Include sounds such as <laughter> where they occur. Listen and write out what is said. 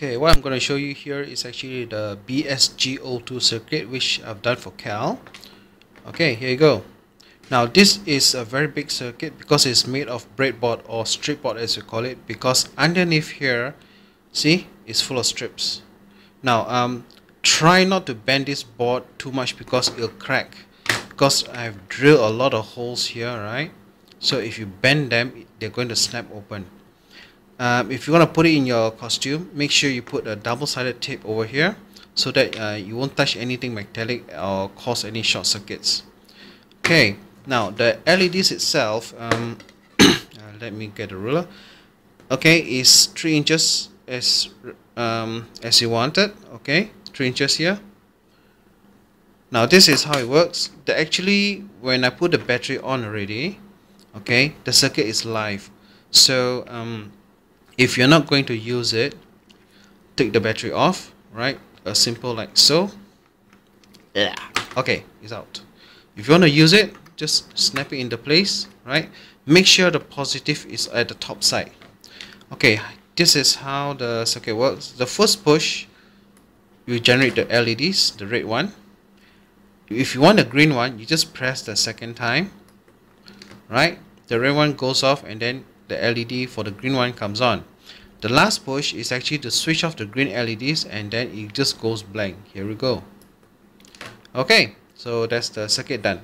Okay, what I'm going to show you here is actually the BSG O2 circuit which I've done for Kal. Okay, here you go. Now this is a very big circuit because it's made of breadboard or strip board as you call it because underneath here, see, it's full of strips. Now, um, try not to bend this board too much because it'll crack because I've drilled a lot of holes here, right? So if you bend them, they're going to snap open um, if you want to put it in your costume make sure you put a double-sided tape over here so that uh, you won't touch anything metallic or cause any short circuits. Okay now the LEDs itself um, <coughs> uh, let me get a ruler. Okay is 3 inches as um, as you wanted. Okay 3 inches here. Now this is how it works. The actually when I put the battery on already okay the circuit is live. So um, if you're not going to use it take the battery off right? A simple like so. Yeah. Okay it's out. If you want to use it just snap it into place right? Make sure the positive is at the top side. Okay this is how the circuit works. The first push you generate the LEDs the red one. If you want the green one you just press the second time right? The red one goes off and then the LED for the green one comes on. The last push is actually to switch off the green LEDs and then it just goes blank. Here we go. Okay, so that's the circuit done.